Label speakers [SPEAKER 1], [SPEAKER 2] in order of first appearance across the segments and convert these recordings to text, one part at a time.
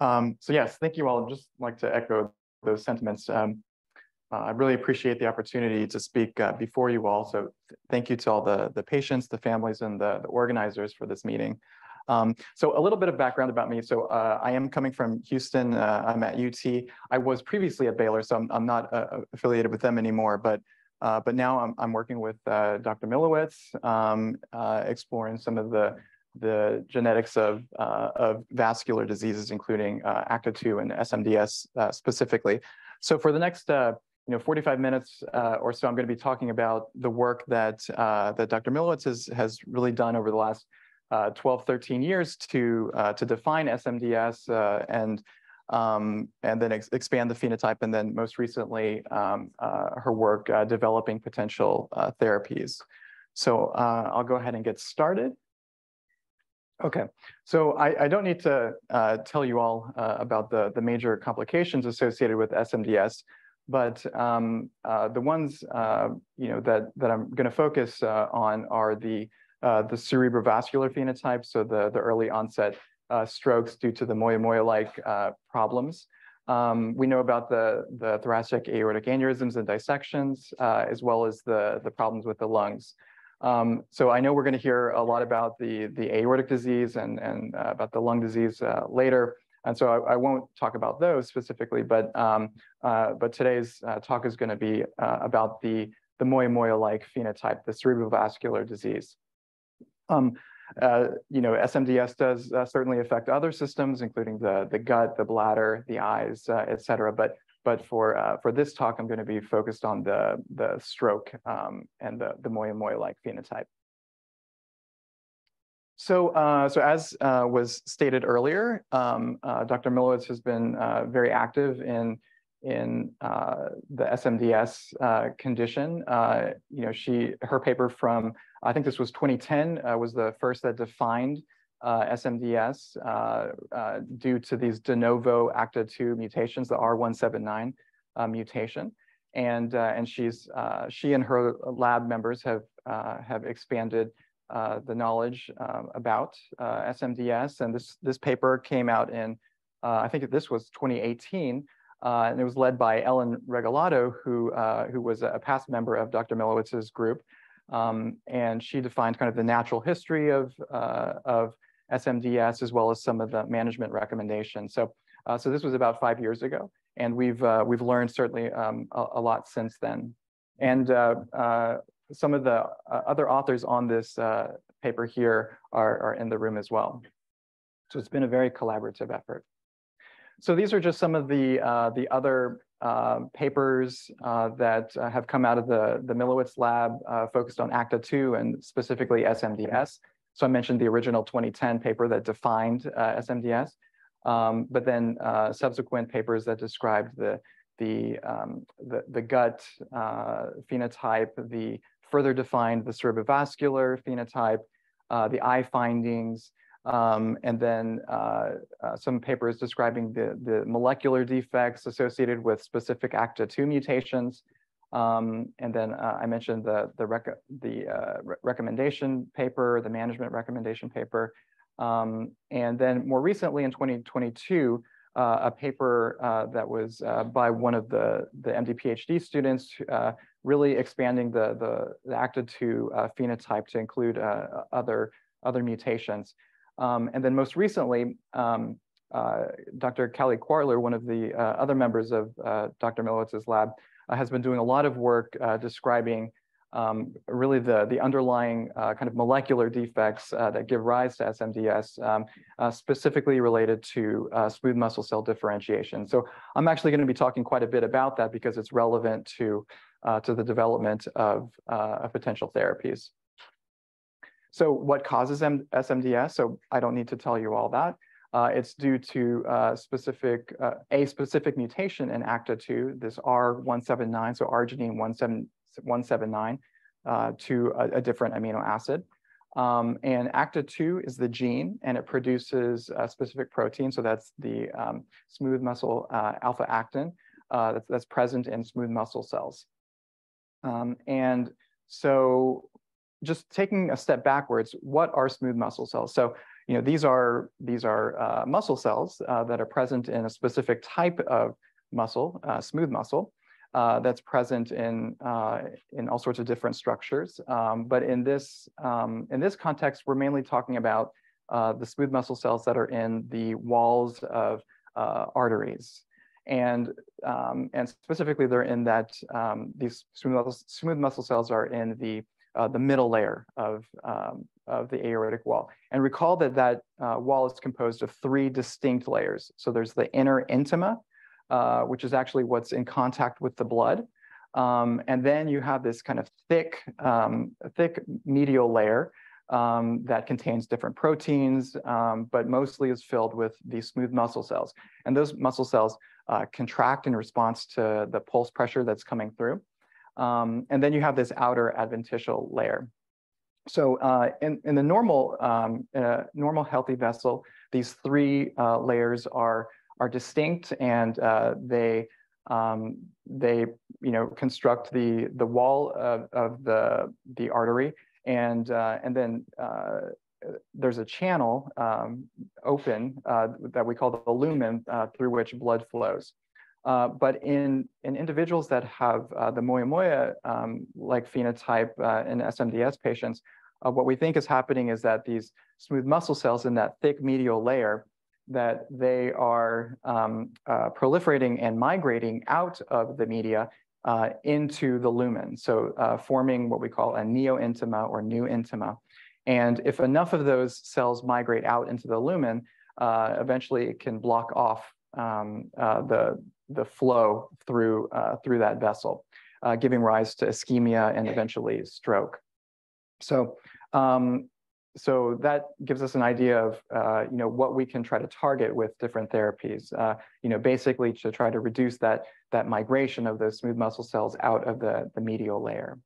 [SPEAKER 1] Um, so yes, thank you all. I'd just like to echo those sentiments. Um, uh, I really appreciate the opportunity to speak uh, before you all. So th thank you to all the, the patients, the families, and the, the organizers for this meeting. Um, so a little bit of background about me. So uh, I am coming from Houston. Uh, I'm at UT. I was previously at Baylor, so I'm, I'm not uh, affiliated with them anymore. But uh, but now I'm, I'm working with Dr. Milewicz, um, exploring some of the the genetics of, uh, of vascular diseases, including uh, ACTA2 and SMDS uh, specifically. So for the next uh, you know, 45 minutes uh, or so, I'm going to be talking about the work that, uh, that Dr. Milewicz has, has really done over the last 12, 13 years to, to define SMDS and, um, and then ex expand the phenotype, and then most recently, um, her work developing potential therapies. So I'll go ahead and get started. Okay, so I, I don't need to uh, tell you all uh, about the, the major complications associated with SMDS, but um, uh, the ones uh, you know that that I'm going to focus uh, on are the uh, the cerebrovascular phenotype, so the the early onset strokes due to the moya-moya-like problems. Um, we know about the the thoracic aortic aneurysms and dissections, as well as the the problems with the lungs. Um, so I know we're going to hear a lot about the, the aortic disease and, and uh, about the lung disease uh, later. And so I, I, won't talk about those specifically, but, um, uh, but today's uh, talk is going to be uh, about the, the moya-moya-like phenotype, the cerebrovascular disease. Um, you know, SMDS does certainly affect other systems, including the, the gut, the bladder, the eyes, et cetera. But but for, uh, for this talk, I'm going to be focused on the, the stroke um, and the, the moya-moya-like phenotype. So, uh, so as uh, was stated earlier, um, uh, Dr. Milewicz has been uh, very active in in uh, the SMDS condition. you know, she her paper from I think this was 2010 was the first that defined uh, SMDS uh, uh, due to these de novo ACTA2 mutations, the R179 uh, mutation. And, uh, and she's, uh, she and her lab members have, have expanded the knowledge um, about SMDS. And this, this paper came out in, I think this was 2018, and it was led by Ellen Regalado, who, who was a past member of Dr. Milewicz's group. Um, and she defined kind of the natural history of, of SMDS, as well as some of the management recommendations. So, uh, so this was about five years ago, and we've uh, we've learned certainly um, a, a, lot since then. And uh, uh some of the uh, other authors on this uh, paper here are, are in the room as well. So it's been a very collaborative effort. So these are just some of the the other uh, papers uh, that uh, have come out of the, the Milewicz lab focused on ACTA2 and specifically SMDS. So I mentioned the original 2010 paper that defined uh, SMDS, um, but then uh, subsequent papers that described the, the, um, the, the, gut uh, phenotype, the further defined the cerebrovascular phenotype, uh, the eye findings, um, and then uh, uh, some papers describing the, the molecular defects associated with specific ACTA2 mutations, um, and then uh, I mentioned the, the, rec the uh, re recommendation paper, the management recommendation paper. Um, and then more recently in 2022, uh, a paper uh, that was uh, by one of the, the MD PhD students, uh, really expanding the, the, the ACTA2 phenotype to include other, other mutations. Um, and then most recently, um, Dr. Callie Kwartler, one of the other members of Dr. Milewicz's lab, has been doing a lot of work uh, describing um, really the, the underlying uh, kind of molecular defects uh, that give rise to SMDS, um, uh, specifically related to uh, smooth muscle cell differentiation. So I'm actually going to be talking quite a bit about that because it's relevant to, to the development of, of potential therapies. So what causes M SMDS? So I don't need to tell you all that. Uh, it's due to uh, specific uh, a specific mutation in ACTA2, this R179, so arginine 179, uh, to a, a, different amino acid. Um, and ACTA2 is the gene, and it produces a specific protein. So that's the um, smooth muscle uh, alpha actin uh, that's, that's, present in smooth muscle cells. Um, and so just taking a step backwards, what are smooth muscle cells? So, you know, these are these are uh, muscle cells uh, that are present in a specific type of muscle, uh, smooth muscle, uh, that's present in uh, in all sorts of different structures. Um, but in this um, in this context, we're mainly talking about the smooth muscle cells that are in the walls of arteries and um, and specifically they're in that um, these smooth smooth muscle cells are in the uh, the middle layer of um, of the aortic wall. And recall that that uh, wall is composed of three distinct layers. So there's the inner intima, uh, which is actually what's in contact with the blood. Um, and then you have this kind of thick, um, thick medial layer um, that contains different proteins, um, but mostly is filled with these smooth muscle cells. And those muscle cells uh, contract in response to the pulse pressure that's coming through. Um, and then you have this outer adventitial layer. So uh, in, in the normal, um, uh, normal healthy vessel, these three uh, layers are, are distinct and uh, they, um, they you know, construct the, the wall of, of the, the artery and, uh, and then uh, there's a channel um, open that we call the lumen through which blood flows. Uh, but in, in individuals that have uh, the moyamoya um, like phenotype uh, in SMDS patients, uh, what we think is happening is that these smooth muscle cells in that thick medial layer, that they are um, proliferating and migrating out of the media into the lumen. So forming what we call a neo-intima or new intima. And if enough of those cells migrate out into the lumen, uh, eventually it can block off um, uh, the, the flow through, uh, through that vessel, uh, giving rise to ischemia and eventually stroke. So, um, so that gives us an idea of uh, you know, what we can try to target with different therapies, uh, you know, basically to try to reduce that, that migration of those smooth muscle cells out of the, the medial layer.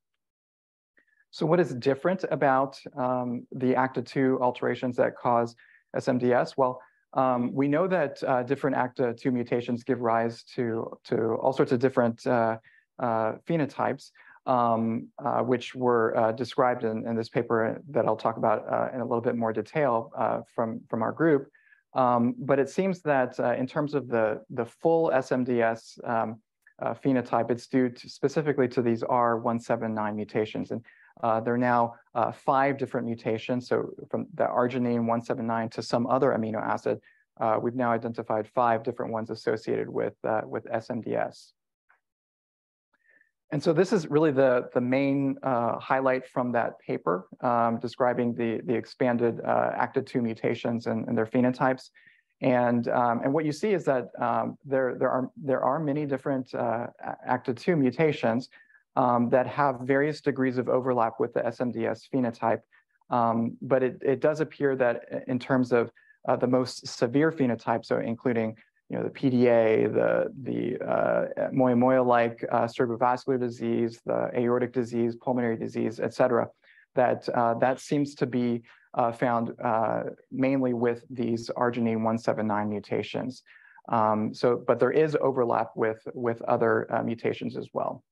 [SPEAKER 1] So what is different about um, the ACTA2 alterations that cause SMDS? Well, um, we know that uh, different ACTA2 mutations give rise to, to all sorts of different uh, uh, phenotypes, um, uh, which were uh, described in, in, this paper that I'll talk about uh, in a little bit more detail from, from our group. Um, but it seems that in terms of the, the full SMDS um, phenotype, it's due to, specifically to these R179 mutations. And uh, there are now uh, five different mutations. So from the arginine 179 to some other amino acid, uh, we've now identified five different ones associated with, uh, with SMDS. And so this is really the, the main uh, highlight from that paper um, describing the, the expanded uh, ACTA2 mutations and, and, their phenotypes. And, um, and what you see is that um, there, there, are, there are many different ACTA2 mutations, um, that have various degrees of overlap with the SMDS phenotype. Um, but it, it does appear that in terms of uh, the most severe phenotype, so including you know, the PDA, the, the uh, moya-moya-like uh, cerebrovascular disease, the aortic disease, pulmonary disease, et cetera, that, uh, that seems to be uh, found uh, mainly with these arginine 179 mutations. Um, so, but there is overlap with, with other uh, mutations as well.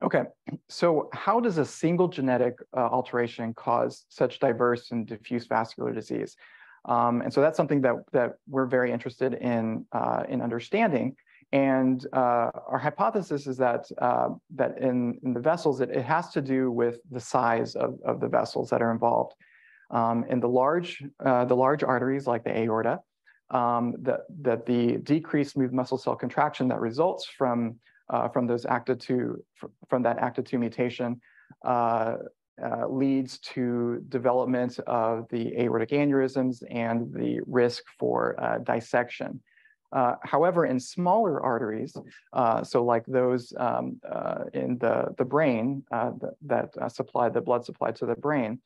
[SPEAKER 1] Okay, so how does a single genetic uh, alteration cause such diverse and diffuse vascular disease? Um, and so that's something that, that we're very interested in, uh, in understanding. And uh, our hypothesis is that, uh, that in, in the vessels, it, it has to do with the size of, of the vessels that are involved. Um, in the large, uh, the large arteries like the aorta, um, that, that the decreased smooth muscle cell contraction that results from uh, from those ACTA2, from that ACTA2 mutation uh, uh, leads to development of the aortic aneurysms and the risk for uh, dissection. Uh, however, in smaller arteries, uh, so like those um, in the, the brain that, supply the blood supply to the brain,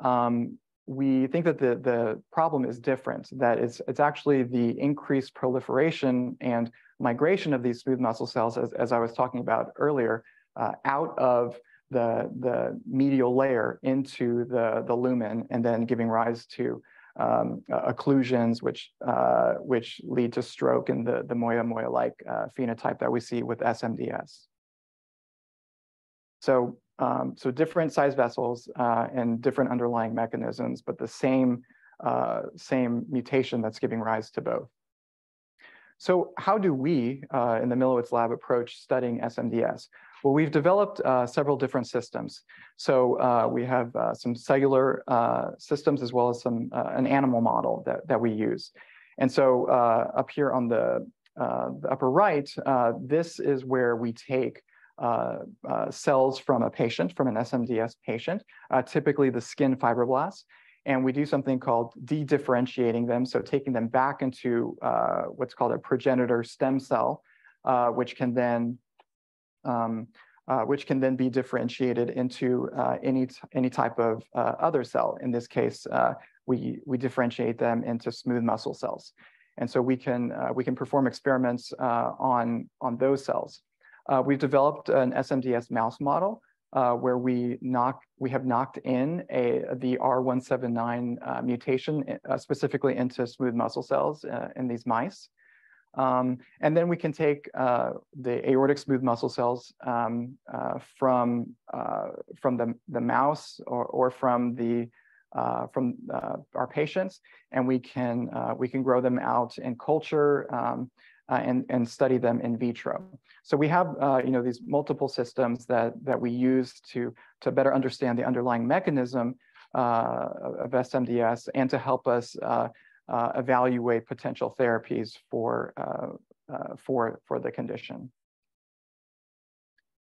[SPEAKER 1] um, we think that the, the problem is different, that it's, it's actually the increased proliferation and migration of these smooth muscle cells, as, as I was talking about earlier, uh, out of the, the medial layer into the, the lumen and then giving rise to um, uh, occlusions, which, uh, which lead to stroke and the, the moya-moya-like uh, phenotype that we see with SMDS. So um, so different size vessels uh, and different underlying mechanisms, but the same, uh, same mutation that's giving rise to both. So how do we uh, in the Milewicz lab approach studying SMDS? Well, we've developed uh, several different systems. So uh, we have uh, some cellular uh, systems as well as some uh, an animal model that, that we use. And so up here on the, the upper right, this is where we take cells from a patient, from an SMDS patient, typically the skin fibroblasts, and we do something called de-differentiating them, so taking them back into uh, what's called a progenitor stem cell, uh, which can then um, uh, which can then be differentiated into uh, any any type of uh, other cell. In this case, uh, we we differentiate them into smooth muscle cells, and so we can we can perform experiments on on those cells. we've developed an SMDS mouse model uh, where we knock we have knocked in a the R179 uh, mutation uh, specifically into smooth muscle cells uh, in these mice. Um, and then we can take uh, the aortic smooth muscle cells um, uh, from from the, the mouse or, or from the from our patients, and we can we can grow them out in culture um, uh, and, and study them in vitro. So we have uh, you know, these multiple systems that, that we use to, to better understand the underlying mechanism uh, of SMDS and to help us uh, uh, evaluate potential therapies for, uh, for, for the condition.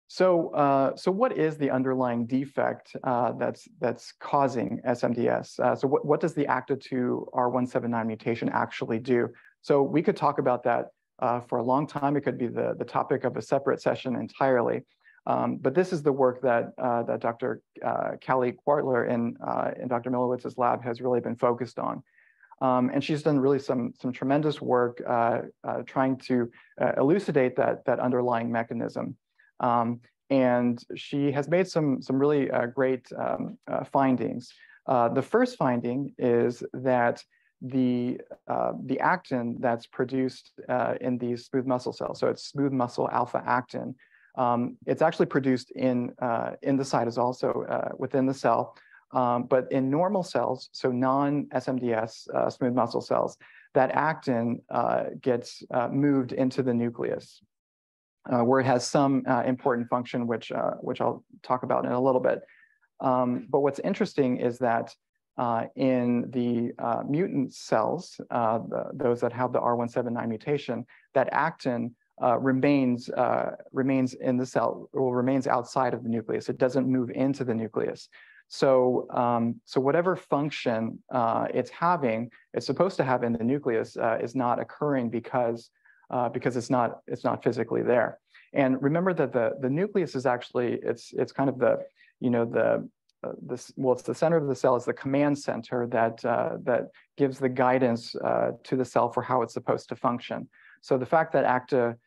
[SPEAKER 1] So, so what is the underlying defect that's that's causing SMDS? So, what, what does the ACTA2 R179 mutation actually do? So, we could talk about that uh, for a long time. It could be the, the topic of a separate session entirely. Um, but this is the work that, uh, that Dr. Uh, Kwartler in, uh, in Dr. Milewicz's lab has really been focused on. Um, and she's done really some, some tremendous work uh, uh, trying to elucidate that, that underlying mechanism. Um, and she has made some, some really great um, findings. the first finding is that the, uh, the actin that's produced uh, in these smooth muscle cells. So it's smooth muscle alpha actin. Um, it's actually produced in, uh, in the cytosol, so uh, within the cell. Um, but in normal cells, so non-SMDS uh, smooth muscle cells, that actin uh, gets moved into the nucleus. where it has some important function, which, which I'll talk about in a little bit. Um, but what's interesting is that uh, in the uh, mutant cells, uh, the, those that have the R179 mutation, that actin uh, remains uh, remains in the cell or remains outside of the nucleus. It doesn't move into the nucleus. So, um, so whatever function it's having, it's supposed to have in the nucleus is not occurring because because it's not it's not physically there. And remember that the the nucleus is actually it's it's kind of the you know the uh, this, well, it's the center of the cell is the command center that, uh, that gives the guidance uh, to the cell for how it's supposed to function. So the fact that acta,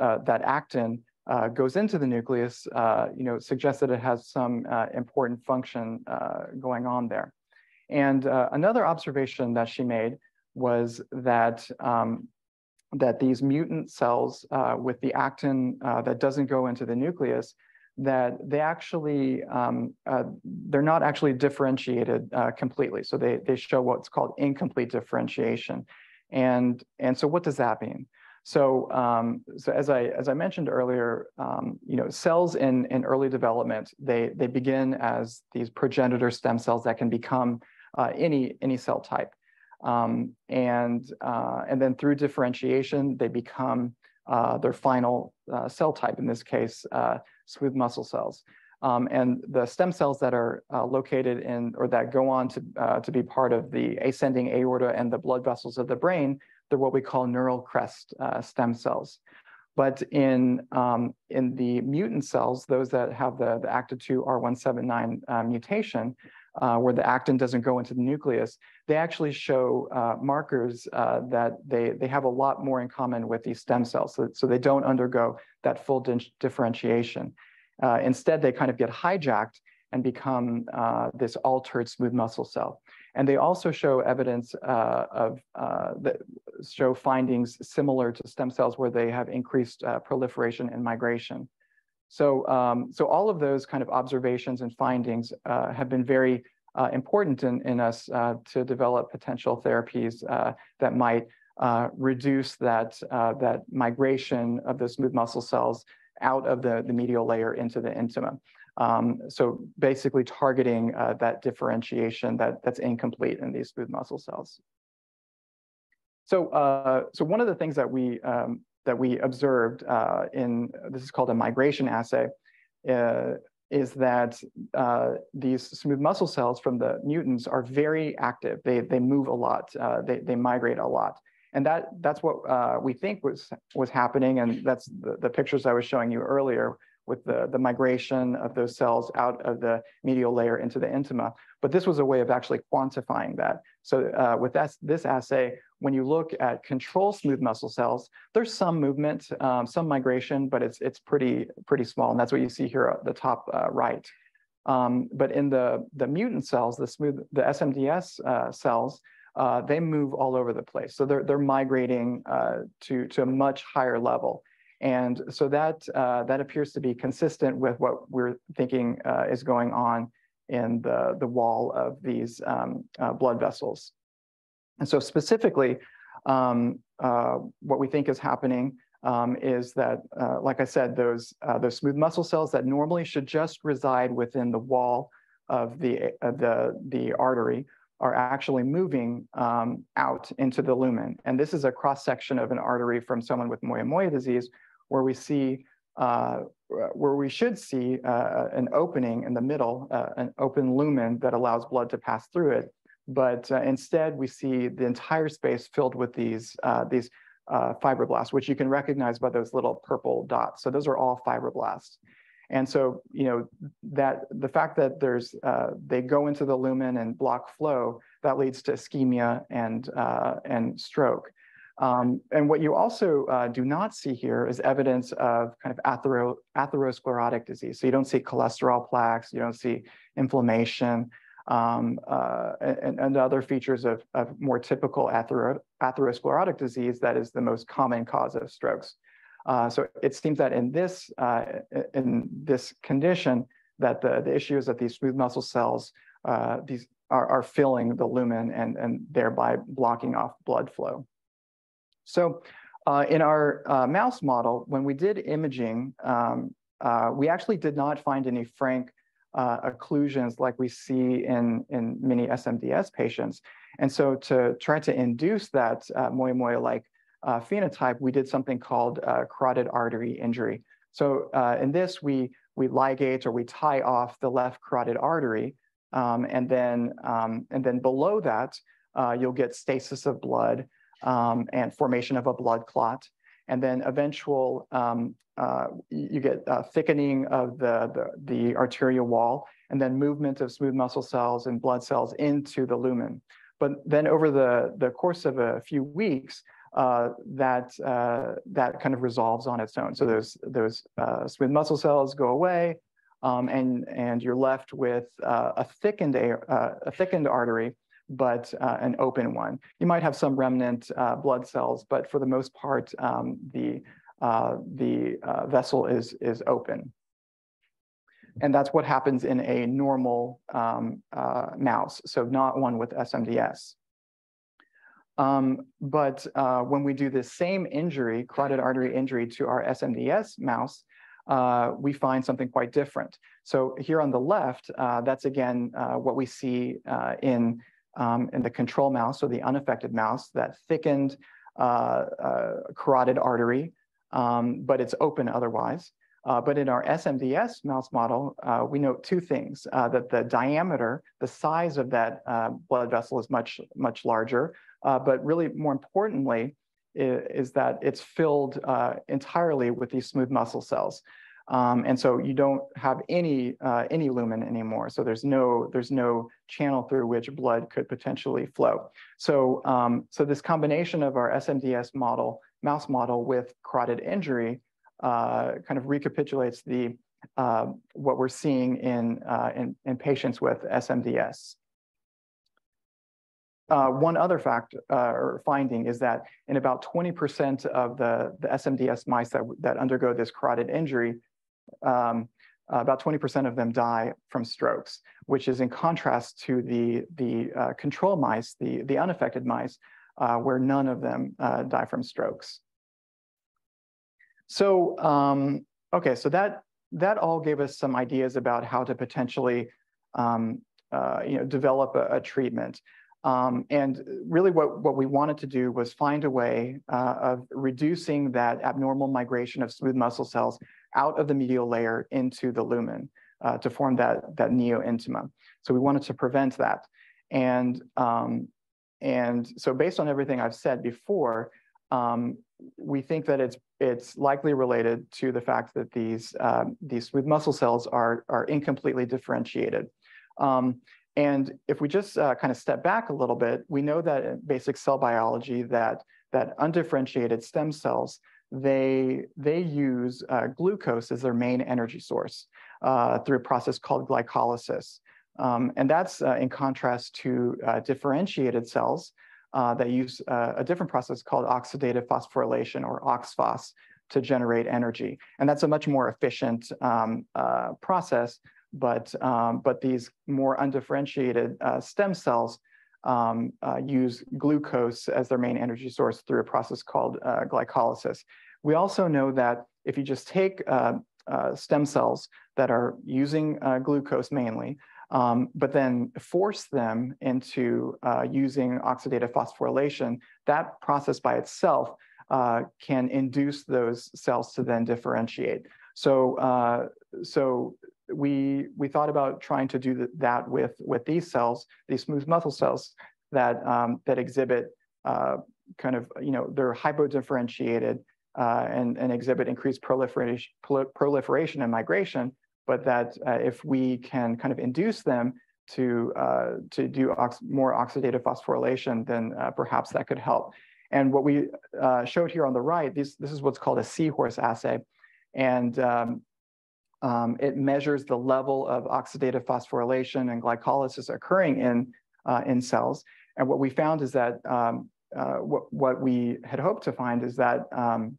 [SPEAKER 1] uh, that actin uh, goes into the nucleus, you know, suggests that it has some important function going on there. And another observation that she made was that um, that these mutant cells with the actin that doesn't go into the nucleus that they actually um, uh, they're not actually differentiated uh, completely. So they they show what's called incomplete differentiation, and and so what does that mean? So um, so as I as I mentioned earlier, um, you know cells in in early development they they begin as these progenitor stem cells that can become uh, any any cell type, um, and uh, and then through differentiation they become uh, their final uh, cell type. In this case smooth muscle cells. Um, and the stem cells that are uh, located in or that go on to, uh, to be part of the ascending aorta and the blood vessels of the brain, they're what we call neural crest uh, stem cells. But in, um, in the mutant cells, those that have the, the ACTA2 R179 uh, mutation, uh, where the actin doesn't go into the nucleus, they actually show uh, markers uh, that they, they have a lot more in common with these stem cells. So, so they don't undergo that full di differentiation. Uh, instead, they kind of get hijacked and become uh, this altered smooth muscle cell. And they also show evidence uh, of that show findings similar to stem cells where they have increased proliferation and migration. So, um, so all of those kind of observations and findings uh, have been very uh, important in, in us uh, to develop potential therapies uh, that might uh, reduce that, uh, that migration of the smooth muscle cells out of the, the medial layer into the intima. Um, so basically targeting that differentiation that, that's incomplete in these smooth muscle cells. So, so one of the things that we um, that we observed uh, in, this is called a migration assay, uh, is that uh, these smooth muscle cells from the mutants are very active. They, they move a lot, uh, they, they migrate a lot. And that, that's what uh, we think was, was happening. And that's the, the pictures I was showing you earlier with the, the migration of those cells out of the medial layer into the intima. But this was a way of actually quantifying that. So uh, with that, this assay, when you look at control smooth muscle cells, there's some movement, um, some migration, but it's, it's pretty, pretty small. And that's what you see here at the top uh, right. Um, but in the, the mutant cells, the smooth, the SMDS uh, cells, uh, they move all over the place. So they're, they're migrating uh, to, to a much higher level. And so that, uh, that appears to be consistent with what we're thinking uh, is going on in the, the wall of these um, blood vessels. And so specifically, um, uh, what we think is happening um, is that, uh, like I said, those, uh, those smooth muscle cells that normally should just reside within the wall of the, the, the artery are actually moving um, out into the lumen. And this is a cross section of an artery from someone with Moyamoya disease, where we see uh, where we should see uh, an opening in the middle, uh, an open lumen that allows blood to pass through it. But uh, instead, we see the entire space filled with these, uh, these uh, fibroblasts, which you can recognize by those little purple dots. So those are all fibroblasts. And so, you know, that the fact that there's, they go into the lumen and block flow, that leads to ischemia and, and stroke. Um, and what you also uh, do not see here is evidence of kind of athero atherosclerotic disease. So you don't see cholesterol plaques, you don't see inflammation, um, uh, and, and, other features of, of more typical athero atherosclerotic disease that is the most common cause of strokes. Uh, so it seems that in this, uh, in this condition, that the, the issue is that these smooth muscle cells uh, these are, are filling the lumen and, and thereby blocking off blood flow. So uh, in our uh, mouse model, when we did imaging, um, we actually did not find any frank uh, occlusions like we see in, in many SMDS patients. And so to try to induce that uh, moyamoya-like uh, phenotype, we did something called carotid artery injury. So in this, we, we ligate or we tie off the left carotid artery, um, and, then, um, and then below that, you'll get stasis of blood, um, and formation of a blood clot. And then eventual, um, uh, you get uh, thickening of the, the, the, arterial wall and then movement of smooth muscle cells and blood cells into the lumen. But then over the, the course of a few weeks, uh, that, uh, that kind of resolves on its own. So those, those uh, smooth muscle cells go away um, and, and you're left with uh, a, thickened, a thickened artery but uh, an open one. You might have some remnant uh, blood cells, but for the most part, um, the, uh, the uh, vessel is, is open. And that's what happens in a normal um, uh, mouse, so not one with SMDS. Um, but uh, when we do the same injury, carotid artery injury to our SMDS mouse, uh, we find something quite different. So here on the left, uh, that's again uh, what we see in um, in the control mouse or the unaffected mouse, that thickened uh, uh, carotid artery, um, but it's open otherwise. Uh, but in our SMDS mouse model, uh, we note two things, uh, that the diameter, the size of that uh, blood vessel is much, much larger, but really more importantly, is, is that it's filled entirely with these smooth muscle cells. Um, and so you don't have any uh, any lumen anymore. So there's no there's no channel through which blood could potentially flow. So um, so this combination of our SMDS model mouse model with carotid injury uh, kind of recapitulates the uh, what we're seeing in, uh, in, in patients with SMDS. Uh, one other fact uh, or finding is that in about 20% of the, the SMDS mice that, that undergo this carotid injury, um, about 20% of them die from strokes, which is in contrast to the, the uh, control mice, the, the unaffected mice, uh, where none of them uh, die from strokes. So, um, okay, so that, that all gave us some ideas about how to potentially um, uh, you know, develop a, a treatment. Um, and really what, what we wanted to do was find a way uh, of reducing that abnormal migration of smooth muscle cells out of the medial layer into the lumen uh, to form that, that neointima. So we wanted to prevent that. And, um, and so based on everything I've said before, um, we think that it's, it's likely related to the fact that these, um, these smooth muscle cells are, are incompletely differentiated. Um, and if we just uh, kind of step back a little bit, we know that in basic cell biology that, that undifferentiated stem cells, they, they use uh, glucose as their main energy source uh, through a process called glycolysis. Um, and that's uh, in contrast to uh, differentiated cells uh, that use a different process called oxidative phosphorylation or OXPHOS to generate energy. And that's a much more efficient um, process but, um, but these more undifferentiated uh, stem cells um, uh, use glucose as their main energy source through a process called uh, glycolysis. We also know that if you just take uh, uh, stem cells that are using uh, glucose mainly, um, but then force them into using oxidative phosphorylation, that process by itself can induce those cells to then differentiate. So, so we we thought about trying to do that with with these cells, these smooth muscle cells that um, that exhibit uh, kind of you know they're hypodifferentiated uh, and and exhibit increased proliferation proliferation and migration, but that uh, if we can kind of induce them to uh, to do ox more oxidative phosphorylation, then uh, perhaps that could help. And what we uh, showed here on the right, this this is what's called a seahorse assay, and um, um, it measures the level of oxidative phosphorylation and glycolysis occurring in, uh, in cells. And what we found is that um, uh, what, what we had hoped to find is that um,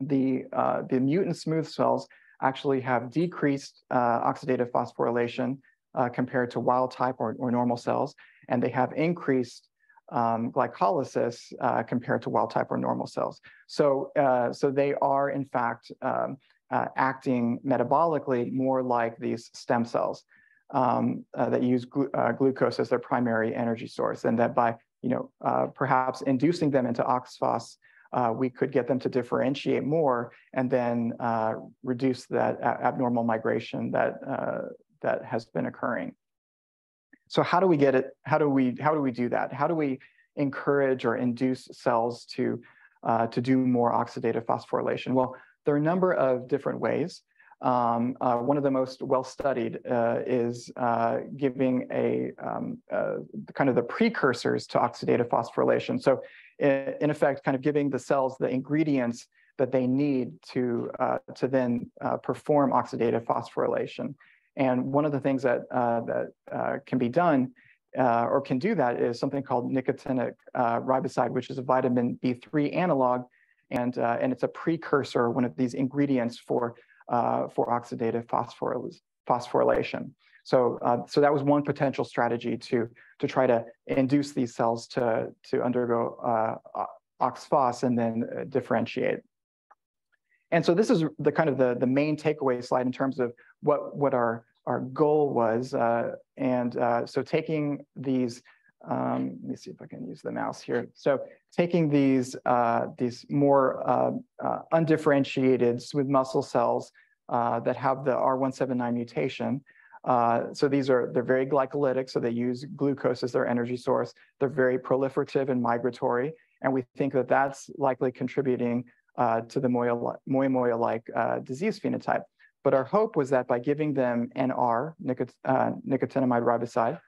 [SPEAKER 1] the, uh, the mutant smooth cells actually have decreased uh, oxidative phosphorylation uh, compared to wild type or, or normal cells, and they have increased um, glycolysis uh, compared to wild type or normal cells. So, so they are in fact um, uh, acting metabolically more like these stem cells um, uh, that use glu uh, glucose as their primary energy source, and that by you know uh, perhaps inducing them into OXPHOS, uh, we could get them to differentiate more and then uh, reduce that abnormal migration that that has been occurring. So how do we get it? How do we how do we do that? How do we encourage or induce cells to to do more oxidative phosphorylation? Well, there are a number of different ways. Um, uh, one of the most well-studied uh, is uh, giving a um, uh, kind of the precursors to oxidative phosphorylation. So in, in, effect, kind of giving the cells the ingredients that they need to, uh, to then uh, perform oxidative phosphorylation. And one of the things that, that can be done or can do that is something called nicotinic riboside, which is a vitamin B3 analog and, uh, and it's a precursor, one of these ingredients for, uh, for oxidative phosphorylation. So, uh, so that was one potential strategy to, to try to induce these cells to, to undergo uh, OXPHOS and then uh, differentiate. And so this is the kind of the, the main takeaway slide in terms of what, what our, our goal was. Uh, and so taking these um, let me see if I can use the mouse here. So taking these, uh, these more uh, uh, undifferentiated smooth muscle cells uh, that have the R179 mutation. Uh, so these are, they're very glycolytic, so they use glucose as their energy source. They're very proliferative and migratory, and we think that that's likely contributing uh, to the moya-moya-like disease phenotype. But our hope was that by giving them NR, nicot nicotinamide riboside,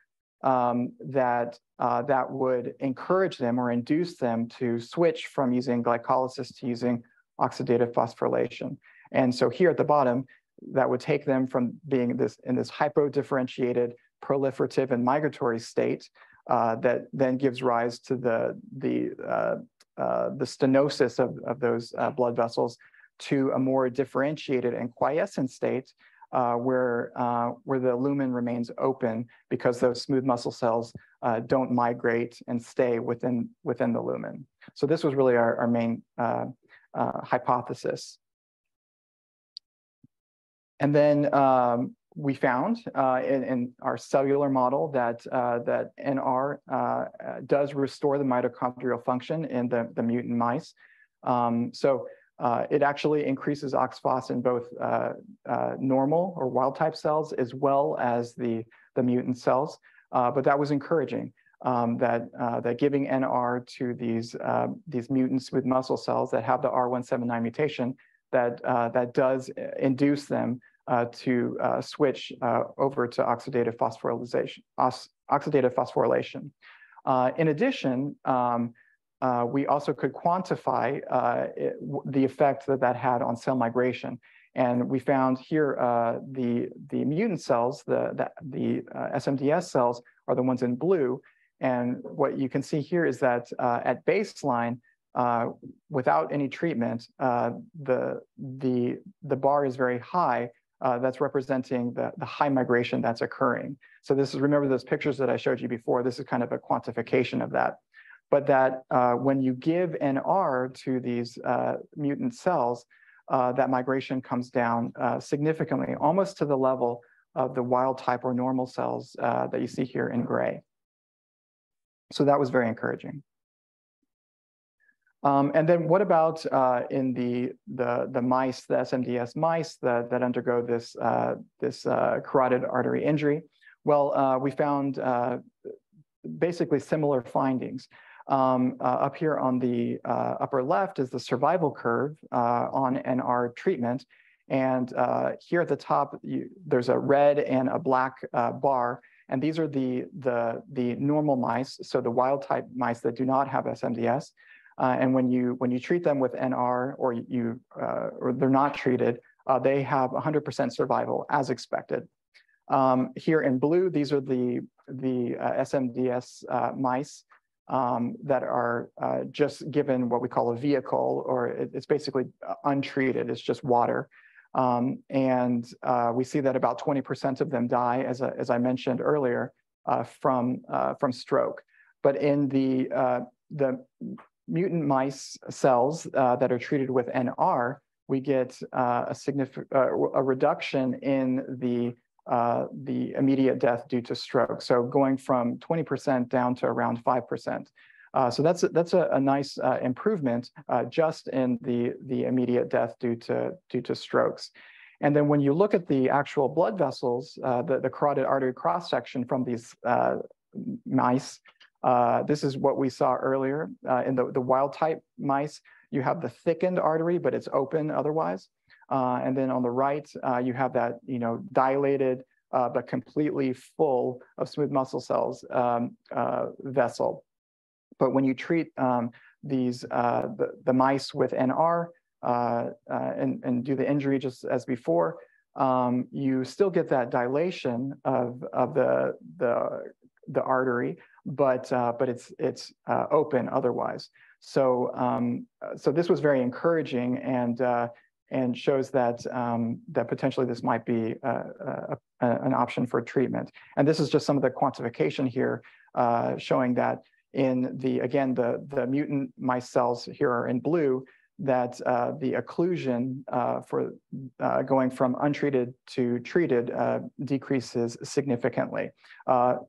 [SPEAKER 1] um, that uh, that would encourage them or induce them to switch from using glycolysis to using oxidative phosphorylation. And so here at the bottom, that would take them from being this in this hypodifferentiated, proliferative and migratory state uh, that then gives rise to the, the, uh, uh the stenosis of, of those uh, blood vessels to a more differentiated and quiescent state uh, where, uh, where the lumen remains open because those smooth muscle cells uh, don't migrate and stay within, within the lumen. So this was really our, our main uh, uh, hypothesis. And then um, we found uh, in, in, our cellular model that, that NR does restore the mitochondrial function in the, the mutant mice. Um, so uh, it actually increases OXPHOS in both uh, uh, normal or wild type cells as well as the, the mutant cells. Uh, but that was encouraging um, that, uh, that giving NR to these, um, these mutant smooth muscle cells that have the R179 mutation, that, uh, that does induce them to switch over to oxidative phosphorylation. oxidative phosphorylation. in addition, um, uh, we also could quantify uh, it, the effect that that had on cell migration. And we found here uh, the, the mutant cells, the, the, the uh, SMDS cells are the ones in blue. And what you can see here is that uh, at baseline, uh, without any treatment, the, the, the bar is very high. that's representing the, the high migration that's occurring. So this is, remember those pictures that I showed you before, this is kind of a quantification of that but that uh, when you give NR to these uh, mutant cells, uh, that migration comes down uh, significantly, almost to the level of the wild type or normal cells uh, that you see here in gray. So that was very encouraging. Um, and then what about uh, in the, the, the mice, the SMDS mice that, that undergo this, this carotid artery injury? Well, we found basically similar findings. Um, uh, up here on the uh, upper left is the survival curve uh, on NR treatment. And uh, here at the top, you, there's a red and a black uh, bar. And these are the, the, the normal mice, so the wild type mice that do not have SMDS. Uh, and when you, when you treat them with NR or, you, or they're not treated, they have 100% survival as expected. Um, here in blue, these are the, the SMDS mice um, that are uh, just given what we call a vehicle, or it, it's basically uh, untreated, it's just water. Um, and uh, we see that about 20% of them die, as, a, as I mentioned earlier, uh, from, uh, from stroke. But in the, uh, the mutant mice cells that are treated with NR, we get a significant a reduction in the uh, the immediate death due to stroke. So going from 20% down to around 5%. Uh, so that's a, that's a, a nice uh, improvement uh, just in the, the immediate death due to, due to strokes. And then when you look at the actual blood vessels, uh, the, the carotid artery cross section from these uh, mice, this is what we saw earlier in the, the wild type mice. You have the thickened artery, but it's open otherwise. Uh, and then on the right, uh, you have that you know dilated uh, but completely full of smooth muscle cells um, uh, vessel. But when you treat um, these uh, the, the, mice with NR uh, and, and do the injury just as before, um, you still get that dilation of, of the, the, the artery, but, but it's, it's open otherwise. So, um, so this was very encouraging and and shows that, um, that potentially this might be uh, uh, an option for treatment. And this is just some of the quantification here uh, showing that in the, again, the, the mutant mice cells here are in blue, that uh, the occlusion uh, for uh, going from untreated to treated uh, decreases significantly.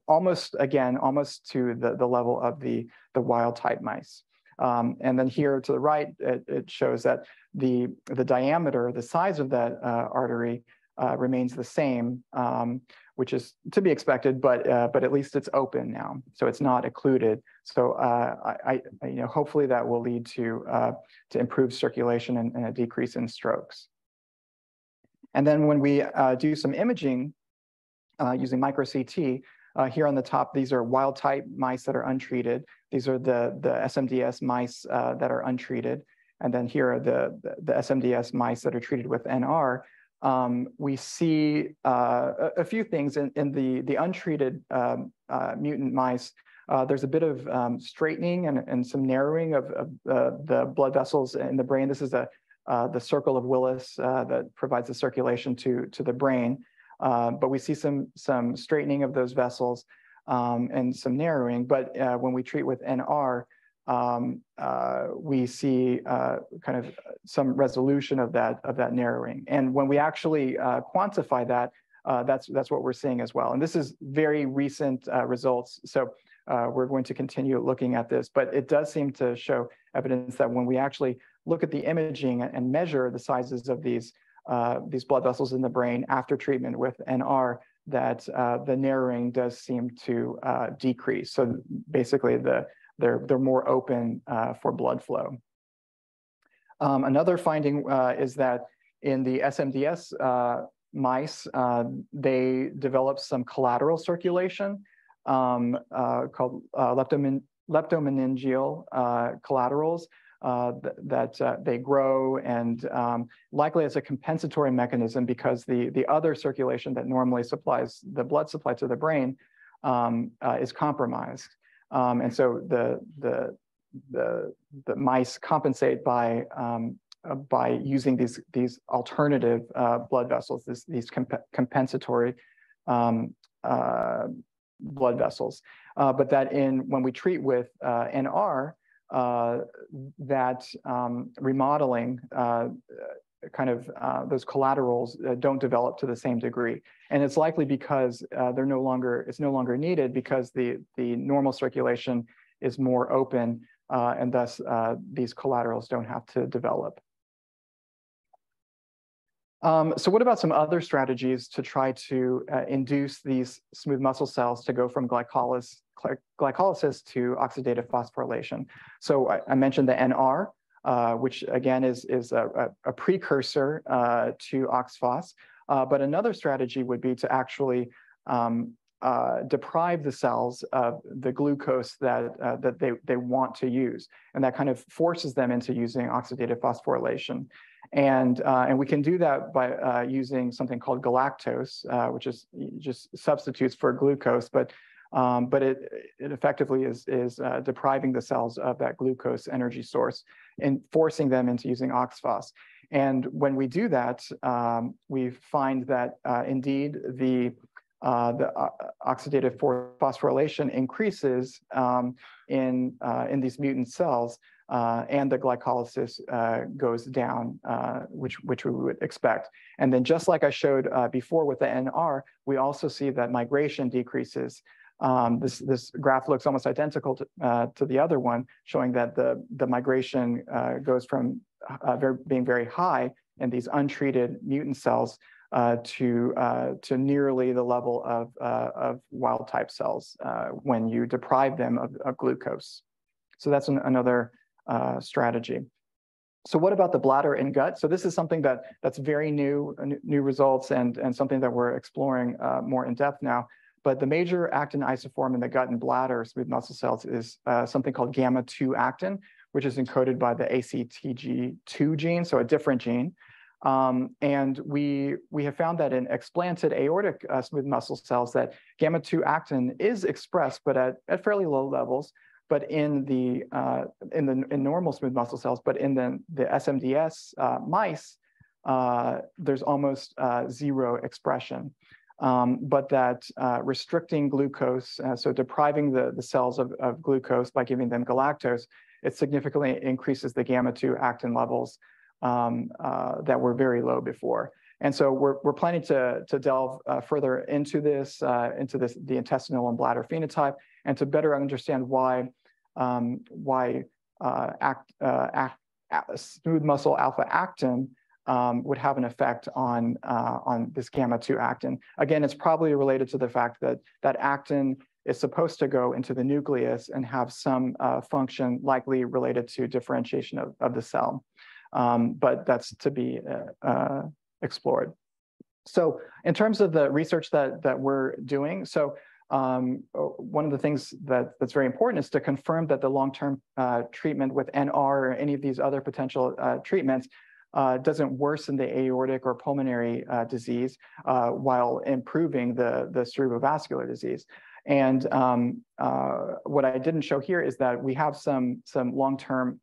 [SPEAKER 1] Almost, again, almost to the, the level of the, the wild type mice. Um, and then here to the right, it, it, shows that the, the diameter, the size of that uh, artery uh, remains the same, um, which is to be expected, but, uh, but at least it's open now. So it's not occluded. So uh, I, I, you know, hopefully that will lead to, uh, to improved circulation and, and, a decrease in strokes. And then when we uh, do some imaging using micro CT, uh, here on the top, these are wild type mice that are untreated. These are the, the SMDS mice uh, that are untreated. And then here are the, the, SMDS mice that are treated with NR. Um, we see uh, a, a, few things in, in the, the untreated um, uh, mutant mice. Uh, there's a bit of um, straightening and, and some narrowing of, of the blood vessels in the brain. This is a, uh, the circle of Willis uh, that provides the circulation to, to the brain. Uh, but we see some, some straightening of those vessels um, and some narrowing. But uh, when we treat with NR, um, uh, we see uh, kind of some resolution of that of that narrowing. And when we actually quantify that, that's that's what we're seeing as well. And this is very recent results. So uh, we're going to continue looking at this, but it does seem to show evidence that when we actually look at the imaging and measure the sizes of these, uh, these blood vessels in the brain after treatment with NR, that uh, the narrowing does seem to uh, decrease. So basically the, they're, they're more open uh, for blood flow. Um, another finding uh, is that in the SMDS mice, they develop some collateral circulation um, called leptomen leptomeningeal collaterals uh, th that uh, they grow and um, likely as a compensatory mechanism because the, the other circulation that normally supplies the blood supply to the brain um, uh, is compromised. Um, and so the, the, the, the mice compensate by, um, by using these, these alternative blood vessels, this, these comp compensatory um, blood vessels. Uh, but that in when we treat with uh, NR, uh, that um, remodeling uh, kind of uh, those collaterals uh, don't develop to the same degree. And it's likely because they're no longer, it's no longer needed because the, the normal circulation is more open and thus these collaterals don't have to develop. Um, so what about some other strategies to try to uh, induce these smooth muscle cells to go from glycolysis, glycolysis to oxidative phosphorylation? So I, I mentioned the NR, uh, which again is, is a, a, precursor uh, to OXPHOS. Uh, but another strategy would be to actually um, uh, deprive the cells of the glucose that, uh, that they, they want to use. And that kind of forces them into using oxidative phosphorylation. And, uh, and we can do that by uh, using something called galactose, uh, which is just substitutes for glucose, but, um, but it, it effectively is, is uh, depriving the cells of that glucose energy source and forcing them into using OXPHOS. And when we do that, um, we find that uh, indeed the, uh, the oxidative phosphorylation increases um, in, in these mutant cells, uh, and the glycolysis uh, goes down, uh, which, which we would expect. And then just like I showed uh, before with the NR, we also see that migration decreases. Um, this, this graph looks almost identical to, uh, to the other one, showing that the, the migration uh, goes from very, being very high in these untreated mutant cells to, to nearly the level of, of wild type cells when you deprive them of, of glucose. So that's an, another uh, strategy. So what about the bladder and gut? So this is something that that's very new, uh, new results and, and something that we're exploring uh, more in depth now. But the major actin isoform in the gut and bladder smooth muscle cells is uh, something called gamma-2 actin, which is encoded by the ACTG2 gene, so a different gene. Um, and we, we have found that in explanted aortic uh, smooth muscle cells that gamma-2 actin is expressed, but at, at fairly low levels but in the uh, in the in normal smooth muscle cells, but in the the SMDS uh, mice, uh, there's almost uh, zero expression. Um, but that uh, restricting glucose, uh, so depriving the, the cells of, of glucose by giving them galactose, it significantly increases the gamma-2 actin levels um, that were very low before. And so we're, we're planning to, to delve uh, further into this, uh, into this, the intestinal and bladder phenotype, and to better understand why, um, why uh, act, uh, act, smooth muscle alpha actin um, would have an effect on, uh, on this gamma-2 actin. Again, it's probably related to the fact that that actin is supposed to go into the nucleus and have some uh, function likely related to differentiation of, of the cell. Um, but that's to be explored. So in terms of the research that, that we're doing, so um, one of the things that, that's very important is to confirm that the long-term uh, treatment with NR or any of these other potential uh, treatments uh, doesn't worsen the aortic or pulmonary uh, disease uh, while improving the, the cerebrovascular disease. And um, uh, what I didn't show here is that we have some, some long-term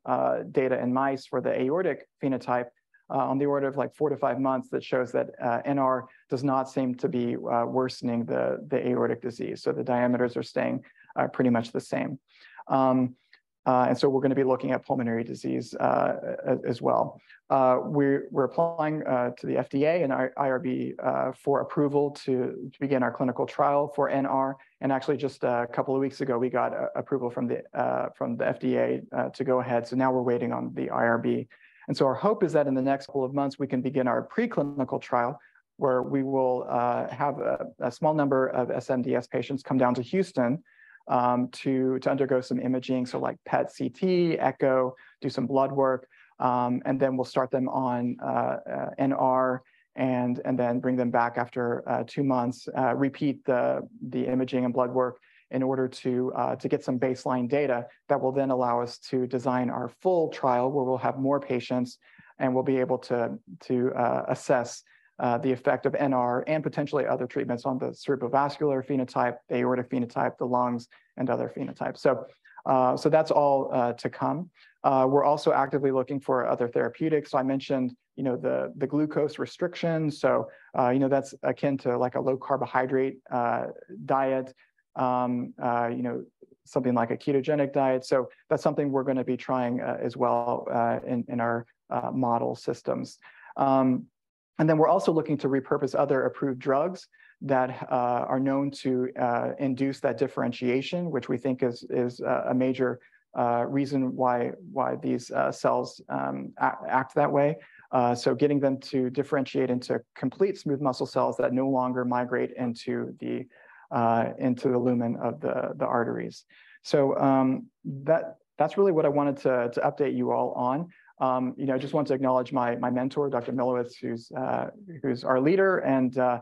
[SPEAKER 1] data in mice for the aortic phenotype uh, on the order of like four to five months that shows that uh, NR does not seem to be uh, worsening the, the aortic disease. So the diameters are staying uh, pretty much the same. Um, uh, and so we're going to be looking at pulmonary disease uh, as well. Uh, we're, we're applying uh, to the FDA and our IRB uh, for approval to, to, begin our clinical trial for NR. And actually just a couple of weeks ago, we got approval from the, from the FDA to go ahead. So now we're waiting on the IRB. And so our hope is that in the next couple of months, we can begin our preclinical trial where we will have a, a small number of SMDS patients come down to Houston um, to, to undergo some imaging, so like PET CT, echo, do some blood work, um, and then we'll start them on uh, uh, NR and, and then bring them back after uh, two months, uh, repeat the, the imaging and blood work in order to, uh, to get some baseline data that will then allow us to design our full trial where we'll have more patients and we'll be able to, to uh, assess uh, the effect of NR and potentially other treatments on the cerebrovascular phenotype, the aortic phenotype, the lungs, and other phenotypes. So, uh, so that's all uh, to come. We're also actively looking for other therapeutics. So I mentioned, you know, the, the glucose restriction. So, you know, that's akin to like a low carbohydrate diet, um, you know, something like a ketogenic diet. So that's something we're going to be trying as well in, in our model systems. Um, and then we're also looking to repurpose other approved drugs that uh, are known to uh, induce that differentiation, which we think is, is a major uh, reason why, why these uh, cells um, act that way. Uh, so getting them to differentiate into complete smooth muscle cells that no longer migrate into the, uh, into the lumen of the, the arteries. So um, that, that's really what I wanted to, to update you all on. Um, you know, I just want to acknowledge my, my mentor, Dr. Milewicz, who's, uh, who's our leader, and uh,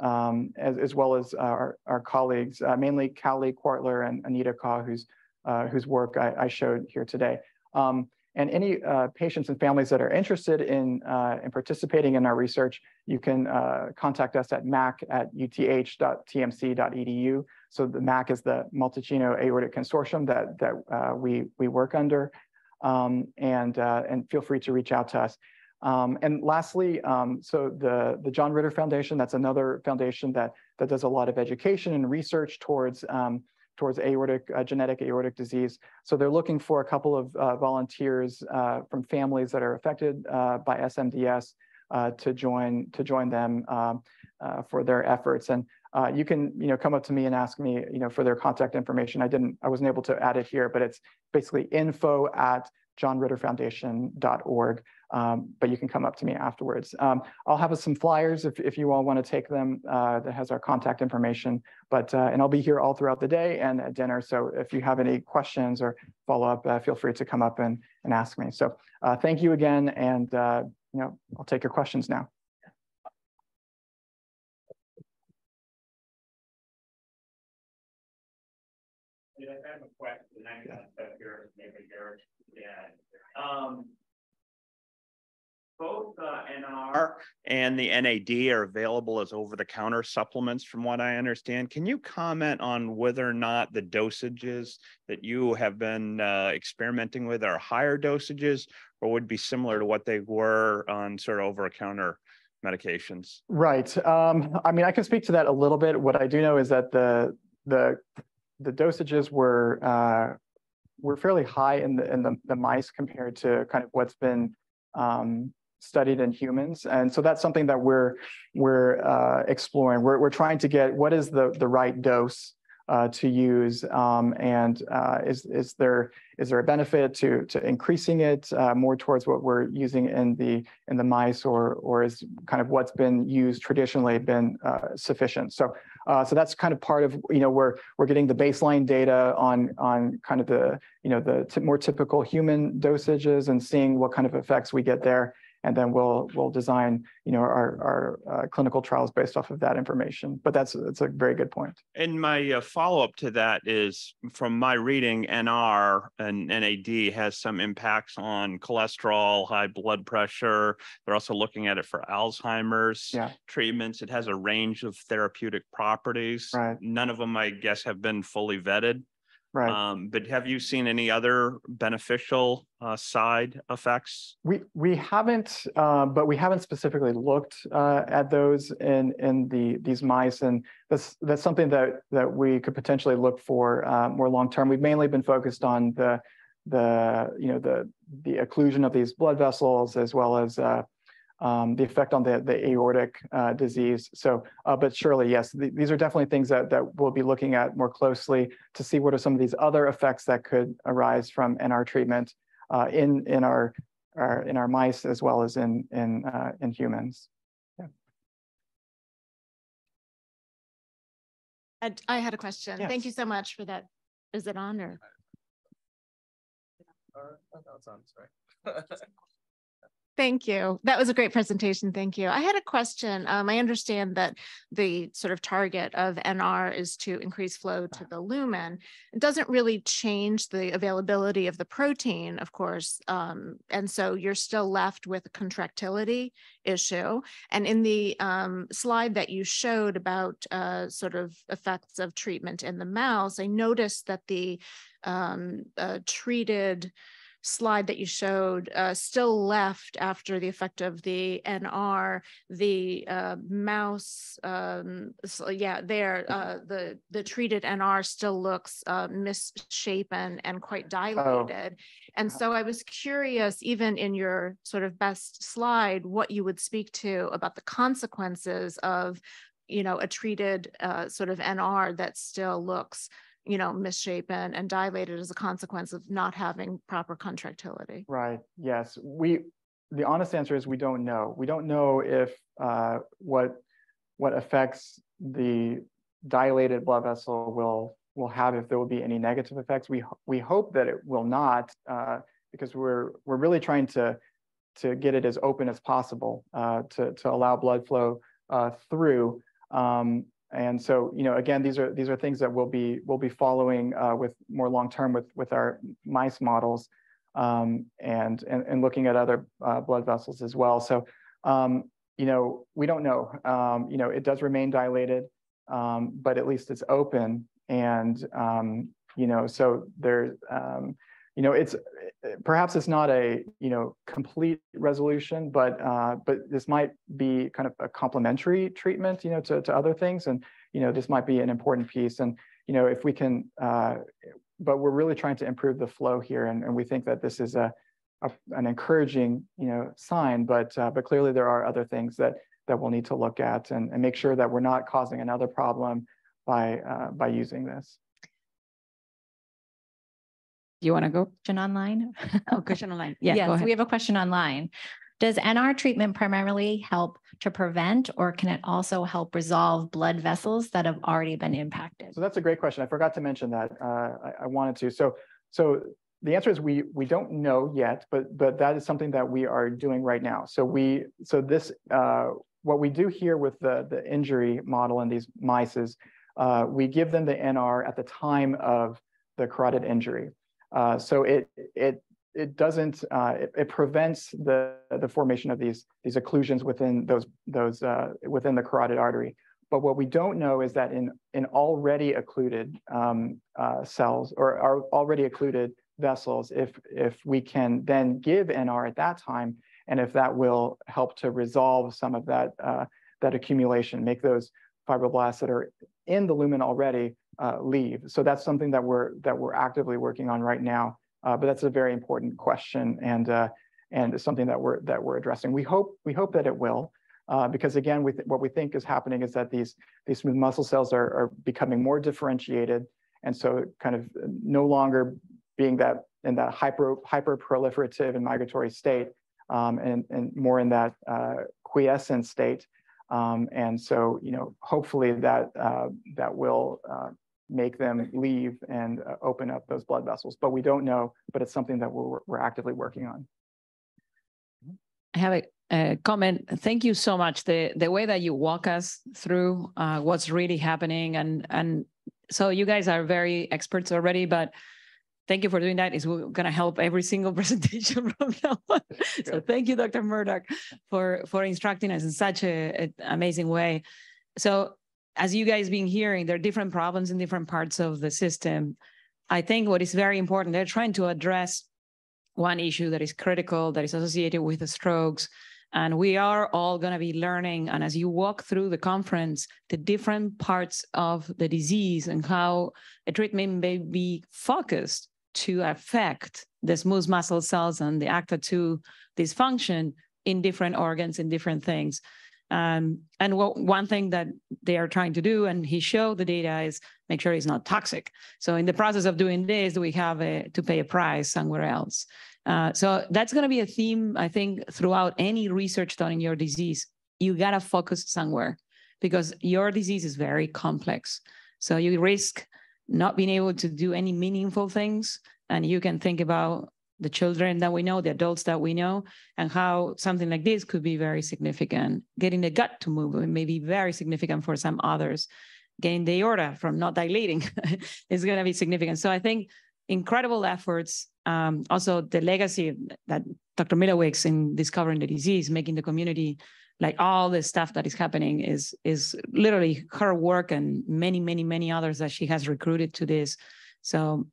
[SPEAKER 1] um, as, as well as our, our colleagues, uh, mainly Callie Kwartler and Anita Kaw, whose, uh, whose work I, I, showed here today. Um, and any uh, patients and families that are interested in, uh, in participating in our research, you can contact us at mac at uth.tmc.edu. So the MAC is the Montalcino Aortic Consortium that, that we, we work under um, and, uh, and feel free to reach out to us. Um, and lastly, um, so the, the John Ritter Foundation, that's another foundation that, that does a lot of education and research towards, um, towards aortic, uh, genetic aortic disease. So they're looking for a couple of uh, volunteers uh, from families that are affected uh, by SMDS uh, to join to join them um, for their efforts. And uh, you can you know come up to me and ask me you know for their contact information. I didn't I wasn't able to add it here, but it's basically info at johnritterfoundation.org. Um, but you can come up to me afterwards. Um, I'll have some flyers if, if you all want to take them uh, that has our contact information. But uh, and I'll be here all throughout the day and at dinner. So if you have any questions or follow up, uh, feel free to come up and, and ask me. So uh, thank you again. And uh, you know I'll take your questions now.
[SPEAKER 2] I have a question. I got stuff here, maybe Garrett. Yeah. Um, both the NR and the NAD are available as over-the-counter supplements, from what I understand. Can you comment on whether or not the dosages that you have been uh, experimenting with are higher dosages, or would be similar to what they were on sort of over-the-counter medications?
[SPEAKER 1] Right. Um, I mean, I can speak to that a little bit. What I do know is that the the the dosages were uh, were fairly high in the in the, the, mice compared to kind of what's been um, studied in humans, and so that's something that we're we're uh, exploring. We're we're trying to get what is the the right dose uh, to use, um, and uh, is is there is there a benefit to to increasing it uh, more towards what we're using in the in the mice, or or is kind of what's been used traditionally been uh, sufficient? So uh, so that's kind of part of you know we're we're getting the baseline data on on kind of the you know the more typical human dosages and seeing what kind of effects we get there and then we'll we'll design you know our our uh, clinical trials based off of that information. But that's that's a very good point.
[SPEAKER 2] And my uh, follow up to that is from my reading, NR and NAD has some impacts on cholesterol, high blood pressure. They're also looking at it for Alzheimer's yeah. treatments. It has a range of therapeutic properties.
[SPEAKER 1] Right.
[SPEAKER 2] None of them, I guess, have been fully vetted.
[SPEAKER 1] Right.
[SPEAKER 2] Um, but have you seen any other beneficial uh, side effects?
[SPEAKER 1] We we haven't, uh, but we haven't specifically looked uh, at those in in the these mice, and that's that's something that that we could potentially look for uh, more long term. We've mainly been focused on the the you know the the occlusion of these blood vessels as well as uh, um, the effect on the, the aortic uh, disease. So, uh, but surely, yes, th these are definitely things that, that we'll be looking at more closely to see what are some of these other effects that could arise from NR treatment uh, in, in, our, our, in our mice as well as in, in, uh, in humans. Yeah.
[SPEAKER 3] I, I had a question.
[SPEAKER 1] Yes.
[SPEAKER 3] Thank you so much for that. Is it on or? Thank you. That was a great presentation. Thank you. I had a question. Um, I understand that the sort of target of NR is to increase flow to the lumen. It doesn't really change the availability of the protein, of course. Um, and so you're still left with a contractility issue. And in the um, slide that you showed about uh, sort of effects of treatment in the mouse, I noticed that the um, uh, treated slide that you showed uh, still left after the effect of the NR, the uh, mouse, um, so yeah, there, uh, the, the treated NR still looks uh, misshapen and quite dilated. And so I was curious, even in your sort of best slide, what you would speak to about the consequences of, you know, a treated uh, sort of NR that still looks you know, misshapen and dilated as a consequence of not having proper contractility.
[SPEAKER 1] Right. Yes. We. The honest answer is we don't know. We don't know if uh, what what affects the dilated blood vessel will will have if there will be any negative effects. We we hope that it will not uh, because we're we're really trying to to get it as open as possible uh, to to allow blood flow uh, through. Um, and so, you know, again, these are these are things that we'll be we'll be following uh, with more long term with with our mice models, um, and, and and looking at other uh, blood vessels as well. So, um, you know, we don't know. Um, you know, it does remain dilated, um, but at least it's open, and um, you know, so there, um, you know, it's perhaps it's not a you know complete resolution, but uh, but this might be kind of a complementary treatment, you know, to, to other things, and you know this might be an important piece. And you know if we can, uh, but we're really trying to improve the flow here, and, and we think that this is a, a an encouraging you know sign. But uh, but clearly there are other things that that we'll need to look at and, and make sure that we're not causing another problem by uh, by using this.
[SPEAKER 4] You want to go?
[SPEAKER 5] Question online?
[SPEAKER 4] Oh, question online. Yeah, go
[SPEAKER 5] Yes,
[SPEAKER 4] ahead.
[SPEAKER 5] we have a question online. Does NR treatment primarily help to prevent or can it also help resolve blood vessels that have already been impacted?
[SPEAKER 1] So that's a great question. I forgot to mention that. Uh, I, I wanted to. So so the answer is we we don't know yet, but but that is something that we are doing right now. So we so this uh, what we do here with the the injury model in these mice is uh, we give them the NR at the time of the carotid injury. Uh, so it it it doesn't uh, it, it, prevents the the formation of these these occlusions within those those uh, within the carotid artery. But what we don't know is that in in already occluded um, uh, cells or are already occluded vessels, if if we can then give NR at that time, and if that will help to resolve some of that uh, that accumulation, make those fibroblasts that are in the lumen already uh, leave. So that's something that we're that we're actively working on right now. Uh, but that's a very important question and uh, and something that we're that we're addressing. We hope we hope that it will. Uh, because again, we what we think is happening is that these these smooth muscle cells are, are becoming more differentiated, and so kind of no longer being that in that hyper hyper proliferative and migratory state, um, and and more in that uh, quiescent state. Um, and so, you know, hopefully that uh, that will uh, make them leave and uh, open up those blood vessels. But we don't know, but it's something that we're, we're actively working on.
[SPEAKER 4] I have a, a comment. Thank you so much. The the way that you walk us through uh, what's really happening, and and so you guys are very experts already, but thank you for doing that. It's going to help every single presentation from now on. So thank you, Dr. Murdock, for for instructing us in such a, a amazing way. So as you guys been hearing, there are different problems in different parts of the system. I think what is very important, they're trying to address one issue that is critical, that is associated with the strokes. And we are all going to be learning. And as you walk through the conference, the different parts of the disease and how a treatment may be focused to affect the smooth muscle cells and the ACTA2 dysfunction in different organs and different things. Um, and what, one thing that they are trying to do, and he showed the data, is make sure it's not toxic. So in the process of doing this, we have a, to pay a price somewhere else. Uh, so that's going to be a theme, I think, throughout any research done in your disease. You got to focus somewhere because your disease is very complex. So you risk not being able to do any meaningful things. And you can think about the children that we know, the adults that we know, and how something like this could be very significant. Getting the gut to move may be very significant for some others. Getting the aorta from not dilating is going to be significant. So I think incredible efforts. Um, also, the legacy that Dr. Milewicz in discovering the disease, making the community like all the stuff that is happening is is literally her work and many many many others that she has recruited to this so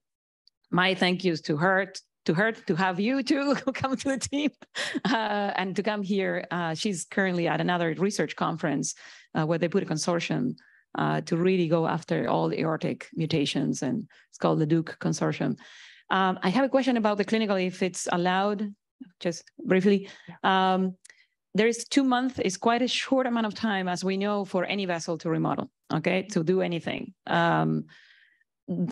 [SPEAKER 4] my thank yous to her to her to have you to come to the team uh, and to come here. Uh, she's currently at another research conference uh, where they put a consortium uh, to really go after all the aortic mutations, and it's called the Duke Consortium. Um, I have a question about the clinical, if it's allowed, just briefly. Um, there is two months is quite a short amount of time, as we know, for any vessel to remodel, okay, to do anything. Um,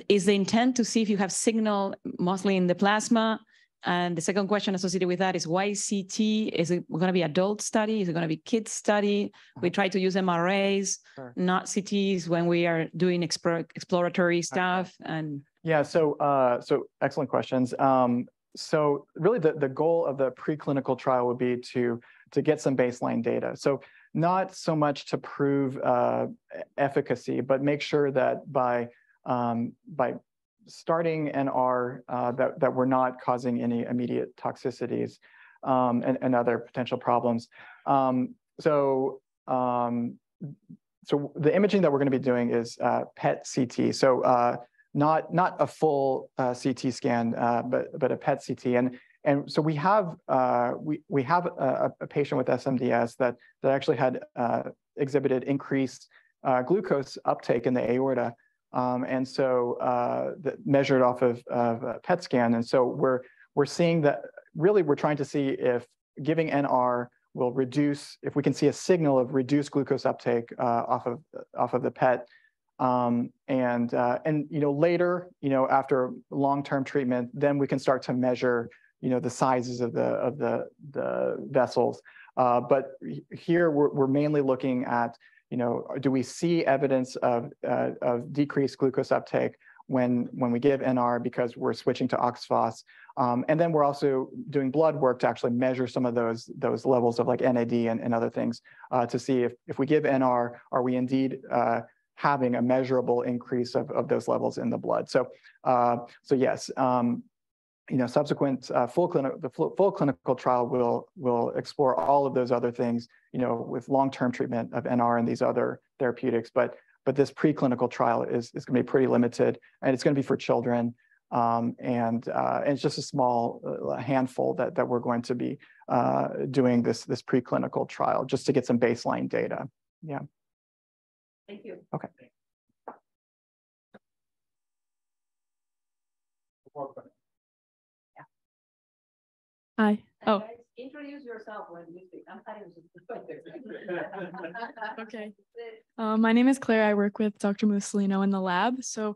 [SPEAKER 4] is the intent to see if you have signal mostly in the plasma? And the second question associated with that is why CT? Is it going to be adult study? Is it going to be kids study? We try to use MRAs, sure. not CTs when we are doing exploratory stuff. Okay. And
[SPEAKER 1] yeah, so uh, so excellent questions. Um, so really the, the goal of the preclinical trial would be to to get some baseline data. So not so much to prove uh, efficacy, but make sure that by um, by starting NR uh, that, that we're not causing any immediate toxicities um, and, and other potential problems. Um, so, um, so the imaging that we're going to be doing is uh, PET CT. So uh, not not a full uh, CT scan, uh, but but a PET CT. And and so we have uh, we we have a, a, patient with SMDS that that actually had exhibited increased glucose uptake in the aorta. Um, and so uh, measured off of, of a PET scan. And so we're, we're seeing that really we're trying to see if giving NR will reduce, if we can see a signal of reduced glucose uptake uh, off, of, off of the PET. Um, and, uh, and, you know, later, you know, after long-term treatment, then we can start to measure, you know, the sizes of the, of the, the vessels. Uh, but here we're, we're mainly looking at you know, do we see evidence of, uh, of decreased glucose uptake when, when we give NR because we're switching to oxphos? Um, and then we're also doing blood work to actually measure some of those, those levels of like NAD and, and other things uh, to see if, if we give NR, are we indeed uh, having a measurable increase of, of those levels in the blood? So, uh, so yes, um, you know, subsequent uh, full clinical, the full, full, clinical trial will will explore all of those other things, you know, with long-term treatment of NR and these other therapeutics. But but this preclinical trial is is going to be pretty limited, and it's going to be for children, um, and uh, and it's just a small uh, handful that that we're going to be uh, doing this this preclinical trial just to get some baseline data. Yeah.
[SPEAKER 4] Thank you.
[SPEAKER 1] Okay.
[SPEAKER 6] Hi. Oh.
[SPEAKER 4] Introduce yourself when you speak. I'm
[SPEAKER 6] okay. Uh, my name is Claire. I work with Dr. Musolino in the lab. So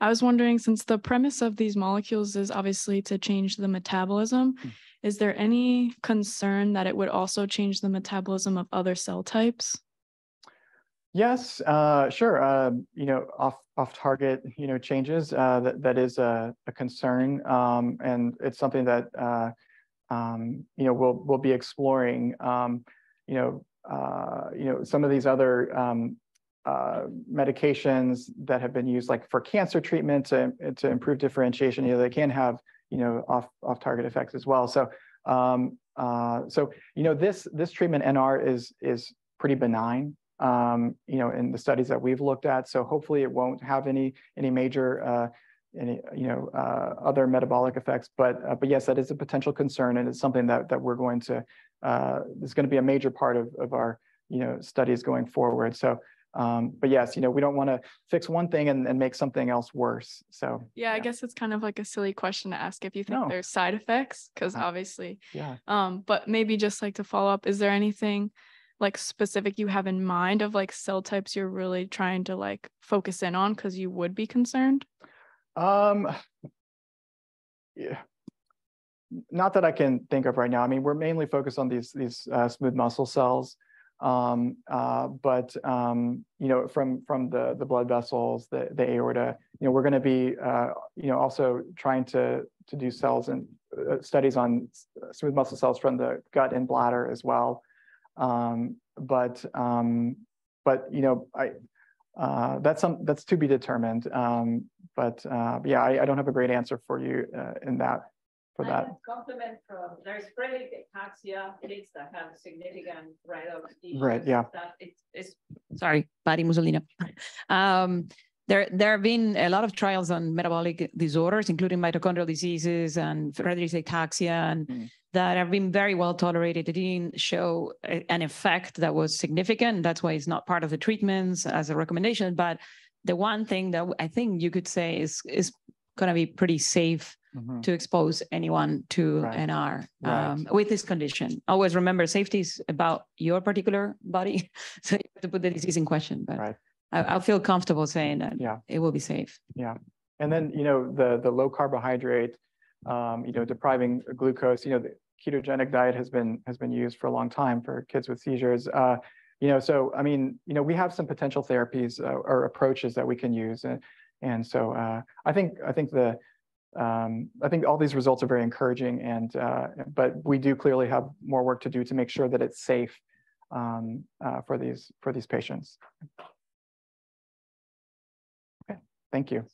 [SPEAKER 6] I was wondering, since the premise of these molecules is obviously to change the metabolism, mm. is there any concern that it would also change the metabolism of other cell types?
[SPEAKER 1] Yes, uh, sure. Uh, you know, off off target, you know, changes uh, that that is a, a concern, um, and it's something that uh, um, you know, we'll we'll be exploring, um, you know, uh, you know, some of these other um, uh, medications that have been used, like for cancer treatment to to improve differentiation. You know, they can have you know off off target effects as well. So um, uh, so you know, this this treatment NR is is pretty benign. Um, you know, in the studies that we've looked at. So hopefully, it won't have any any major uh, any, you know, uh, other metabolic effects. But, uh, but yes, that is a potential concern and it's something that, that we're going to, uh, is going to be a major part of, of our, you know, studies going forward. So, um, but yes, you know, we don't want to fix one thing and, and make something else worse. So,
[SPEAKER 6] Yeah, I guess it's kind of like a silly question to ask if you think
[SPEAKER 1] No.
[SPEAKER 6] there's side effects, because
[SPEAKER 1] Uh,
[SPEAKER 6] obviously,
[SPEAKER 1] yeah.
[SPEAKER 6] um, but maybe just like to follow up, is there anything like specific you have in mind of like cell types you're really trying to like focus in on because you would be concerned?
[SPEAKER 1] Um, yeah. Not that I can think of right now. I mean, we're mainly focused on these these uh, smooth muscle cells, um, uh, but um, you know, from from the the blood vessels, the the aorta, you know, we're going to be uh, you know also trying to to do cells and uh, studies on smooth muscle cells from the gut and bladder as well. Um, but um, but you know, I uh, that's some that's to be determined. Um, but uh, yeah, I, I don't have a great answer for you uh, in that for
[SPEAKER 4] I
[SPEAKER 1] that.
[SPEAKER 4] Compliment from, there's chronic ataxia, kids that have significant.
[SPEAKER 1] Right,
[SPEAKER 4] issues,
[SPEAKER 1] yeah.
[SPEAKER 4] That it's, it's, sorry, Patty Musolino. Um, there, there have been a lot of trials on metabolic disorders, including mitochondrial diseases and Friedreich's ataxia, and
[SPEAKER 1] Mm.
[SPEAKER 4] that have been very well tolerated. It didn't show a- an effect that was significant. That's why it's not part of the treatments as a recommendation. But the one thing that I think you could say is is going to be pretty safe
[SPEAKER 1] Mhm.
[SPEAKER 4] to expose anyone to
[SPEAKER 1] Right.
[SPEAKER 4] NR
[SPEAKER 1] Right.
[SPEAKER 4] um, with this condition. Always remember safety is about your particular body. So you have to put the disease in question, but
[SPEAKER 1] Right.
[SPEAKER 4] I, I feel comfortable saying that
[SPEAKER 1] Yeah.
[SPEAKER 4] it will be safe.
[SPEAKER 1] Yeah, and then you know the the low carbohydrate, um, you know, depriving glucose. You know, the ketogenic diet has been has been used for a long time for kids with seizures. Uh, you know, so I mean, you know, we have some potential therapies uh, or approaches that we can use, and and so uh, I think I think the um, I think all these results are very encouraging, and uh, but we do clearly have more work to do to make sure that it's safe um, uh, for these for these patients. Okay, thank you.